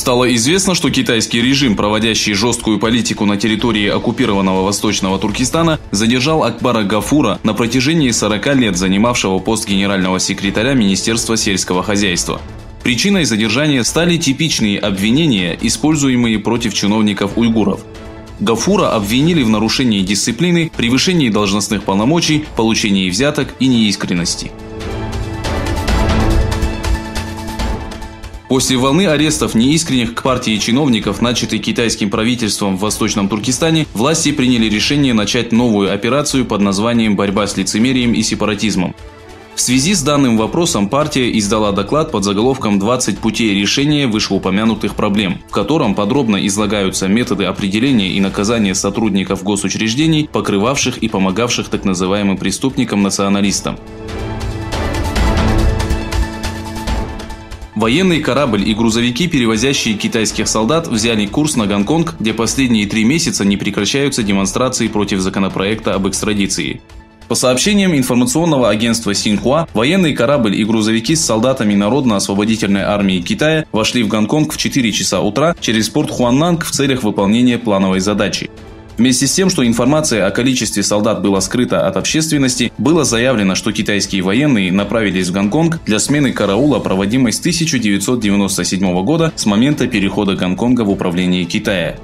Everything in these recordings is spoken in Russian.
Стало известно, что китайский режим, проводящий жесткую политику на территории оккупированного Восточного Туркестана, задержал Акбара Гафура на протяжении 40 лет занимавшего пост генерального секретаря Министерства сельского хозяйства. Причиной задержания стали типичные обвинения, используемые против чиновников уйгуров. Гафура обвинили в нарушении дисциплины, превышении должностных полномочий, получении взяток и неискренности. После волны арестов неискренних к партии чиновников, начатой китайским правительством в Восточном Туркестане, власти приняли решение начать новую операцию под названием «Борьба с лицемерием и сепаратизмом». В связи с данным вопросом партия издала доклад под заголовком «20 путей решения вышеупомянутых проблем», в котором подробно излагаются методы определения и наказания сотрудников госучреждений, покрывавших и помогавших так называемым преступникам-националистам. Военный корабль и грузовики, перевозящие китайских солдат, взяли курс на Гонконг, где последние три месяца не прекращаются демонстрации против законопроекта об экстрадиции. По сообщениям информационного агентства Синхуа, военный корабль и грузовики с солдатами Народно-освободительной армии Китая вошли в Гонконг в 4 часа утра через порт Хуаннанг в целях выполнения плановой задачи. Вместе с тем, что информация о количестве солдат была скрыта от общественности, было заявлено, что китайские военные направились в Гонконг для смены караула, проводимой с 1997 года с момента перехода Гонконга в управление Китая.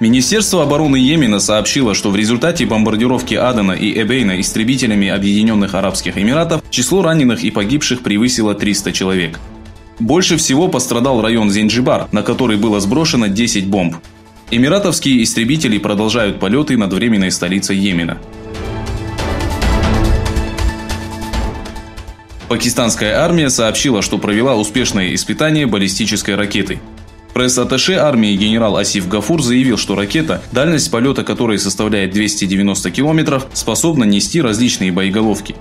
Министерство обороны Йемена сообщило, что в результате бомбардировки Адена и Эбейна истребителями Объединенных Арабских Эмиратов число раненых и погибших превысило 300 человек. Больше всего пострадал район Зенджибар, на который было сброшено 10 бомб. Эмиратовские истребители продолжают полеты над временной столицей Йемена. Пакистанская армия сообщила, что провела успешное испытание баллистической ракеты. Пресс-атташе армии генерал Асиф Гафур заявил, что ракета, дальность полета которой составляет 290 километров, способна нести различные боеголовки.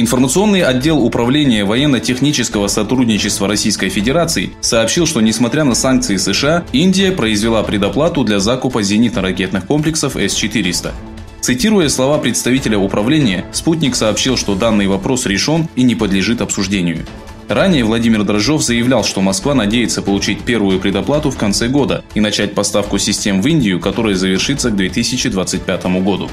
Информационный отдел Управления военно-технического сотрудничества Российской Федерации сообщил, что несмотря на санкции США, Индия произвела предоплату для закупа зенитно-ракетных комплексов С-400. Цитируя слова представителя управления, спутник сообщил, что данный вопрос решен и не подлежит обсуждению. Ранее Владимир Дрожжов заявлял, что Москва надеется получить первую предоплату в конце года и начать поставку систем в Индию, которая завершится к 2025 году.